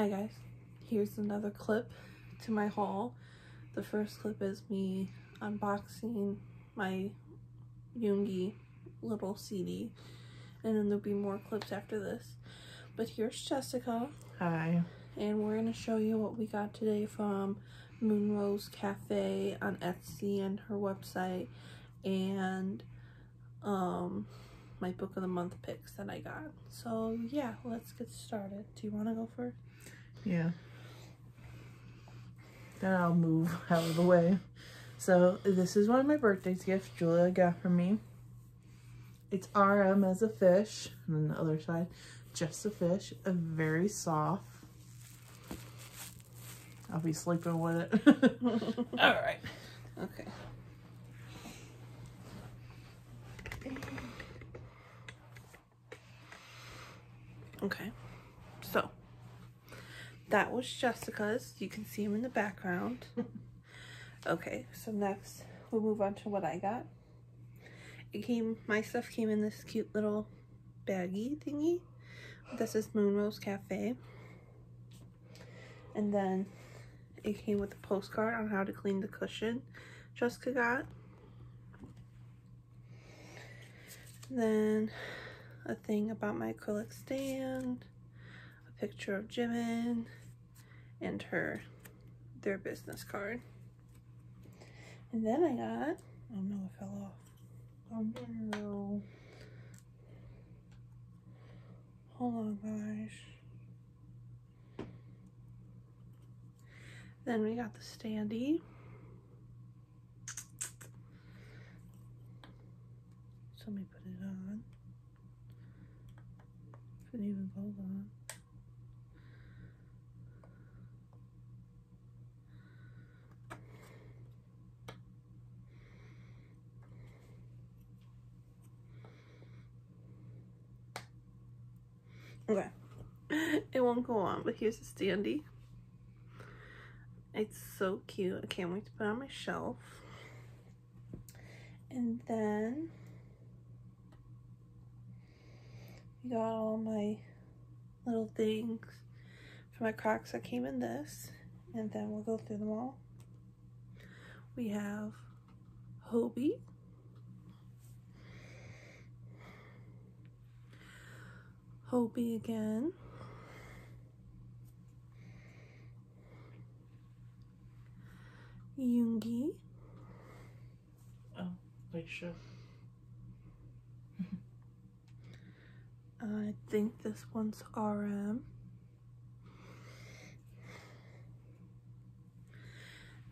Hi guys, here's another clip to my haul. The first clip is me unboxing my Yoongi little CD and then there'll be more clips after this. But here's Jessica Hi. and we're going to show you what we got today from Moonrose Cafe on Etsy and her website and um my book of the month picks that I got. So yeah, let's get started. Do you want to go first? Yeah. Then I'll move out of the way. So this is one of my birthday's gifts Julia got for me. It's RM as a fish. And then the other side, just a fish. A very soft. I'll be sleeping with it. All right. Okay. Okay, that was Jessica's. You can see him in the background. okay, so next we'll move on to what I got. It came, my stuff came in this cute little baggy thingy. This is Moonrose Cafe. And then it came with a postcard on how to clean the cushion Jessica got. Then a thing about my acrylic stand, picture of Jimin, and her, their business card. And then I got, oh no, it fell off. Oh no. Hold on, guys. Then we got the standee. Somebody put it on. It even goes on. Okay. It won't go on, but here's a standee. It's so cute. I can't wait to put on my shelf. And then we got all my little things for my Crocs that came in this. And then we'll go through them all. We have Hobi. Hobi again. Yoongi. Oh, wait, sure. I think this one's RM.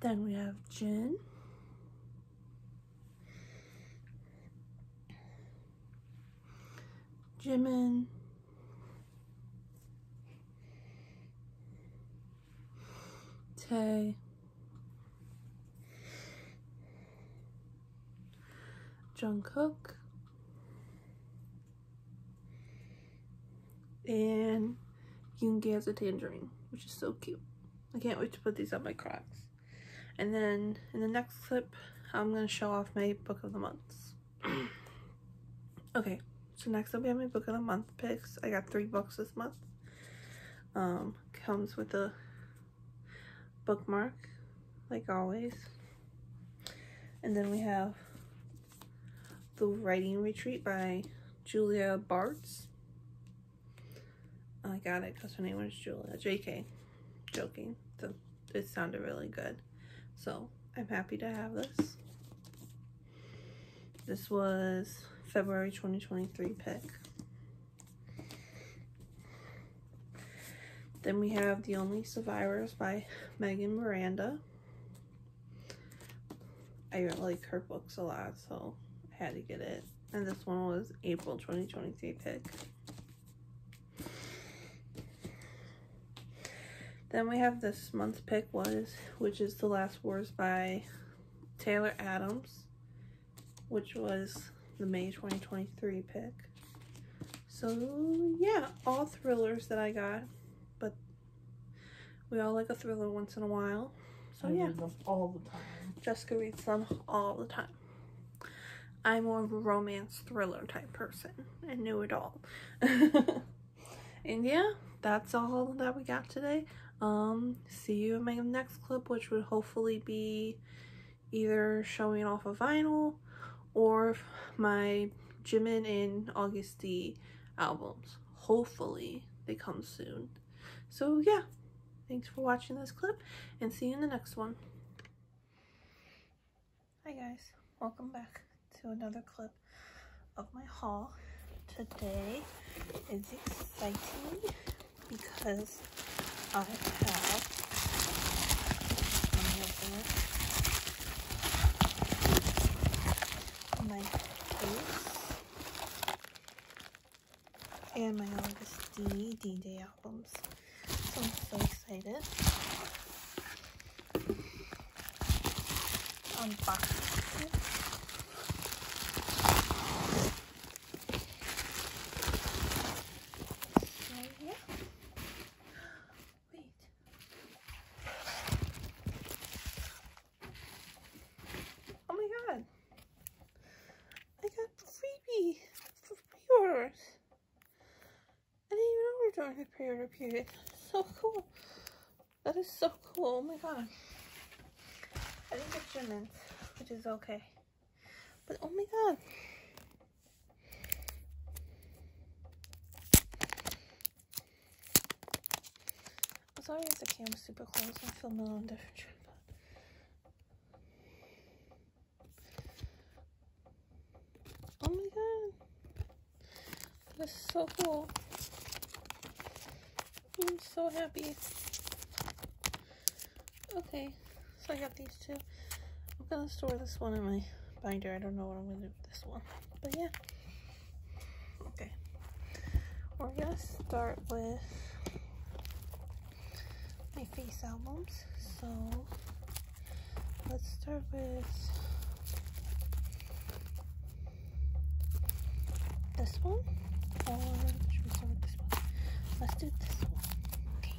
Then we have Jin. Jimin. Tay. Jungkook. And Yoongi has a tangerine, which is so cute. I can't wait to put these on my Crocs. And then in the next clip, I'm going to show off my book of the months. okay, so next up we have my book of the month picks. I got three books this month. Um, comes with a bookmark, like always. And then we have The Writing Retreat by Julia Bartz. I got it because her name was Julia. JK. Joking. So it sounded really good. So I'm happy to have this. This was February 2023 pick. Then we have The Only Survivors by Megan Miranda. I like her books a lot, so I had to get it. And this one was April 2023 pick. Then we have this month's pick was, which is The Last Word by Taylor Adams, which was the May 2023 pick. So yeah, all thrillers that I got, we all like a thriller once in a while. So I yeah, all the time. Jessica reads them all the time. I'm more of a romance thriller type person and knew it all. and yeah, that's all that we got today. Um, see you in my next clip, which would hopefully be either showing off a vinyl or my Jimin and Agust D albums. Hopefully they come soon. So yeah, thanks for watching this clip and see you in the next one. Hi guys, welcome back to another clip of my haul. Today is exciting because I have my case and my Agust D D-Day albums. Excited. It. Wait. Oh my god. I got freebie pre-orders. I didn't even know we were doing a pre-order period. So cool. That is so cool. Oh my god. I didn't get shipments, which is okay. But oh my god. I'm sorry if the camera's super close. I'm filming on a different tripod. Oh my god. This is so cool. I'm so happy. Okay, so I got these two. I'm gonna store this one in my binder. I don't know what I'm gonna do with this one. But yeah. Okay. We're gonna start with my face albums. So let's start with this one. Or should we start with this one? Let's do this one. Okay.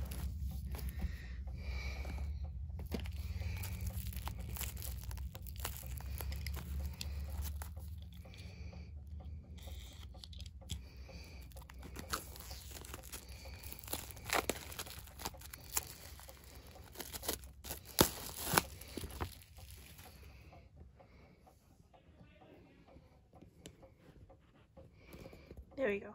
There you go.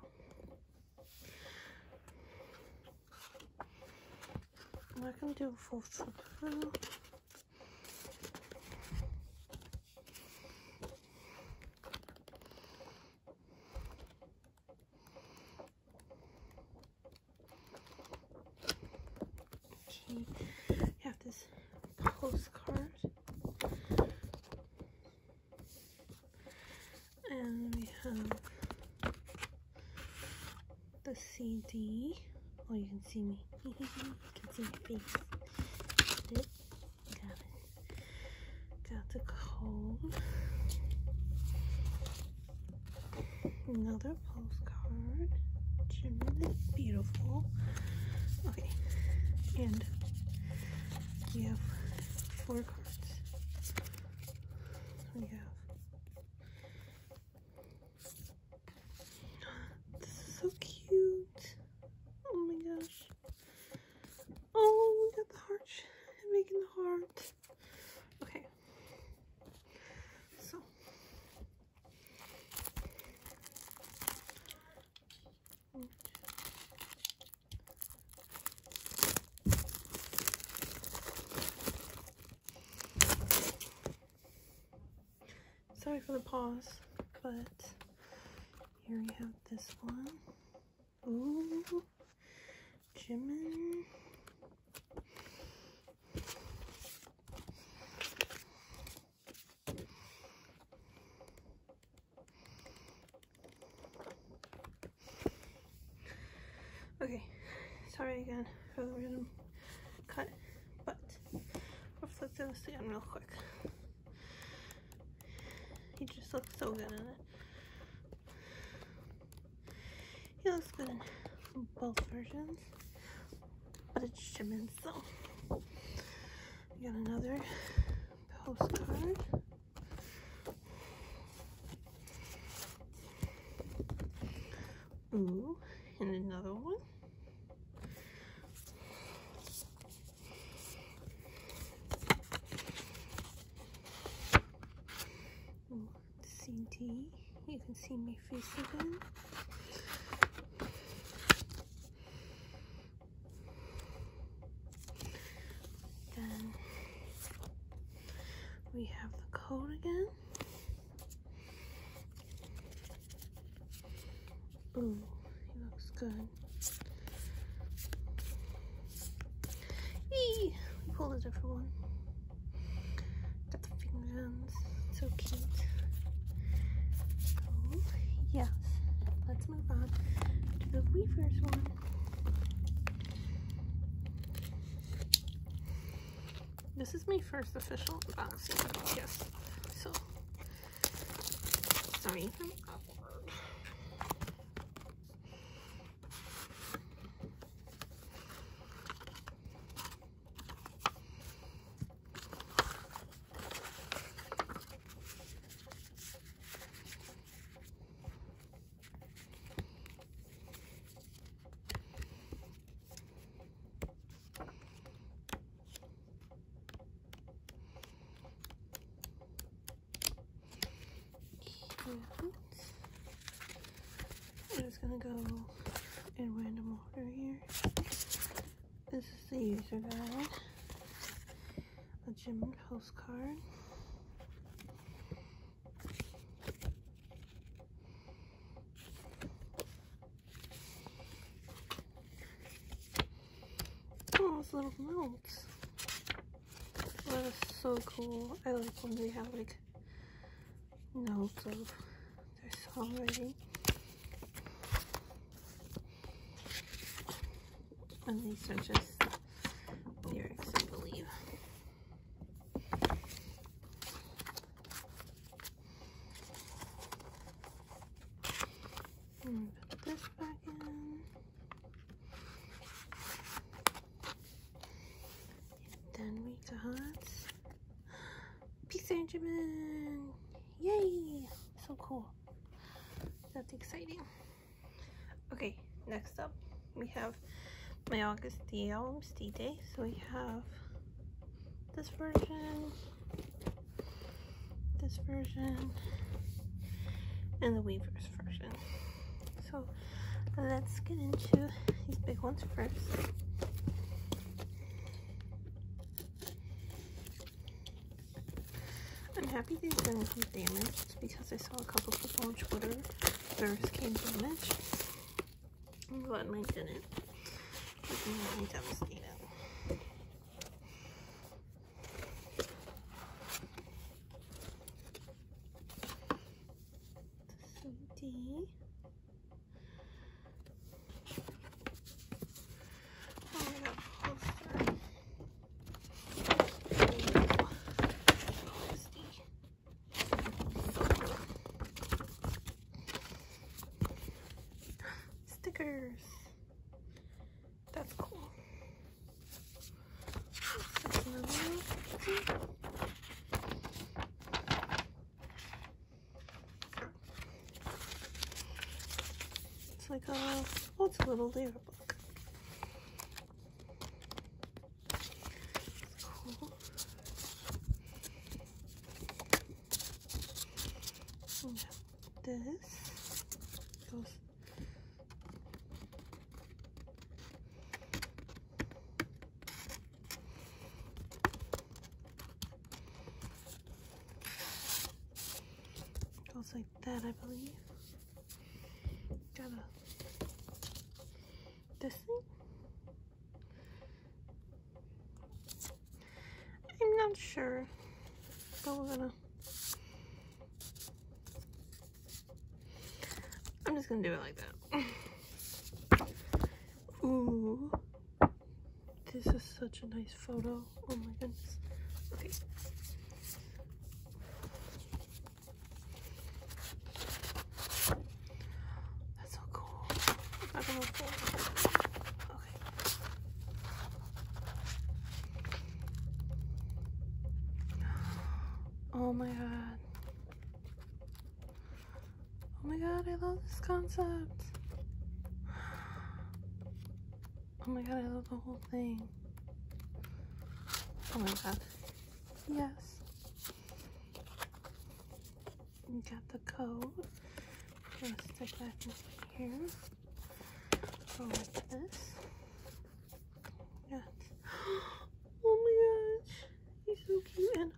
You have this postcard. And we have the CD. Oh, you can see me. Can see my face. Got it. Got. Got the code. Another postcard. Is beautiful. Okay. And we have four cards. We have This is so cute. Oh my gosh. Oh, we got the heart. I'm making the heart. Okay. So. Sorry for the pause, but here we have this one. Ooh, Jimin. Okay, sorry again for the random cut, but we'll flip this again real quick. Looks so good in it. He looks good in both versions, but it's Jimin, so we got another postcard. Ooh, and another one. see. You can see my face again. Then we have the coat again. Ooh, he looks good. Eee! We pulled a different one. Got the finger guns. So cute. So, yes. Let's move on Weverse one. This is my first official unboxing, yes. So, sorry I'm awkward. I'm just gonna go in random order here. This is the user guide, a gym postcard. Oh, it's little notes. That is so cool. I like when they have like notes of their songwriting. And these are just lyrics, I believe. Put this back in. And then we got Peace Benjamin. Yay! So cool. That's exciting. Okay, next up we have my August albums D Day. So we have this version, this version, and the Weverse version. So let's get into these big ones first. I'm happy these didn't come damaged because I saw a couple people on Twitter theirs came damaged. I'm glad mine didn't. Which made me devastated. The CD. Oh, I got a poster. Stickers. That's cool. That's another one. It's like uh, a, oh, it's a little book. Cool. This goes like that I believe got a this thing I'm not sure we're gonna I'm just gonna do it like that. Ooh. This is such a nice photo. Oh my goodness. Okay. That's so cool. I'm not gonna fold it. Okay. Oh my god. Oh my god, I love this concept. Oh my god, I love the whole thing. Oh my god. Yes. We got the code. Let's stick that in here. Go like this. Oh my gosh. He's so cute and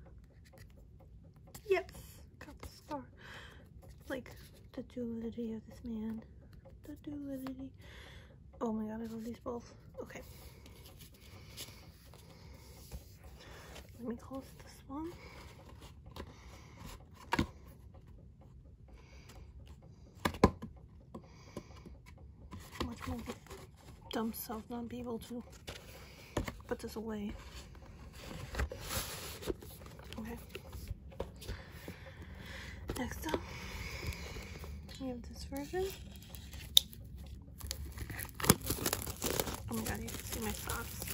yes, got the star. Like the duality of this man. The duality. Oh my god, I love these both. Okay. Let me close this one. Much more dumb self not be able to put this away. Okay. Next up, we have this version. Oh my god, you can see my socks.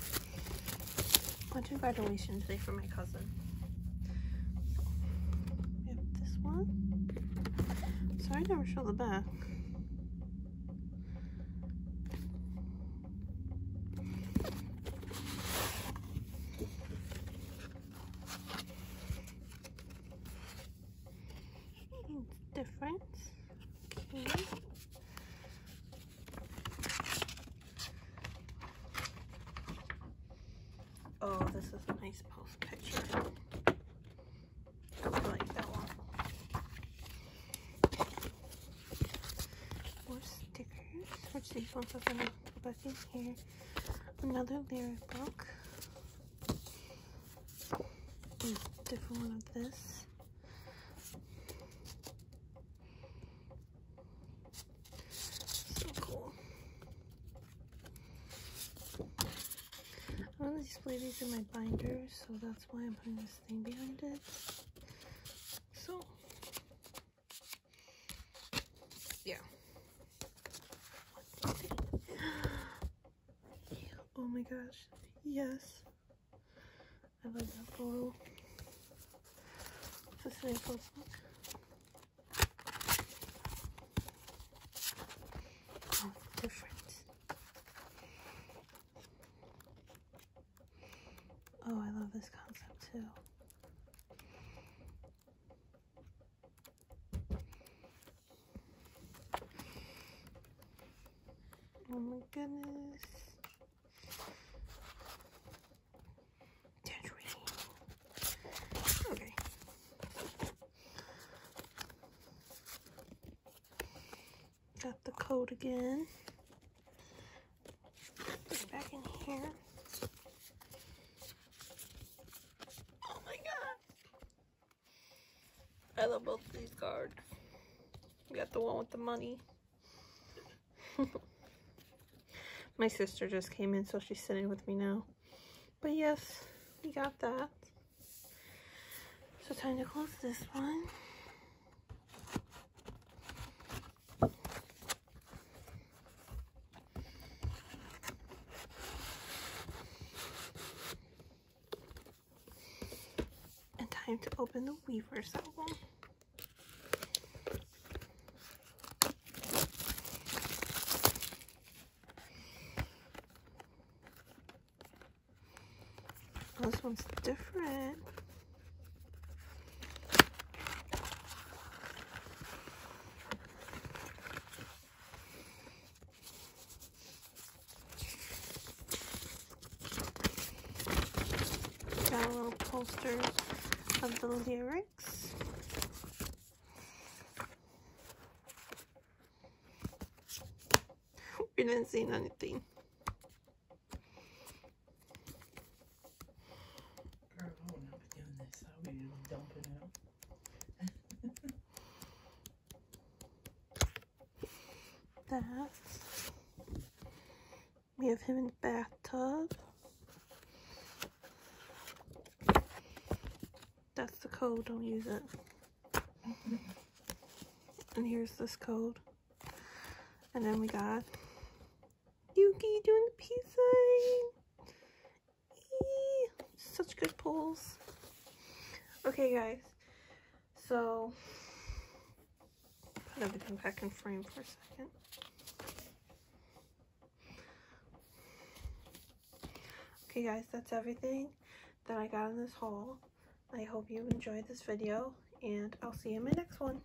Went to graduation today for my cousin. we have this one. Sorry, I never show the back. Hmm, it's different. Okay. Oh, this is a nice post picture. I like that one. More stickers, which these ones are gonna in here. Another lyric book. A different one of this. So cool. I want to display these in my binders, so that's why I'm putting this thing behind it. So, yeah. Oh my gosh, yes. I love that photo. What's this very close? Oh, different. Oh, I love this concept too. Oh my goodness. Tangerine. Okay. Again. Put it back in here. Oh my god. I love both these cards. We got the one with the money. My sister just came in, so she's sitting with me now. But yes, we got that. So time to close this one. And open the Weverse album. This one's different. Got a little poster of the lyrics. We didn't see anything. Girl, I would not be doing this. I would be dumping it. that. We have him in the bathtub. That's the code, don't use it. And here's this code. And then we got Yuki doing the peace sign. Eee, Such good pulls. Okay, guys. So, put everything back in frame for a second. Okay guys, that's everything that I got in this haul. I hope you enjoyed this video And I'll see you in my next one.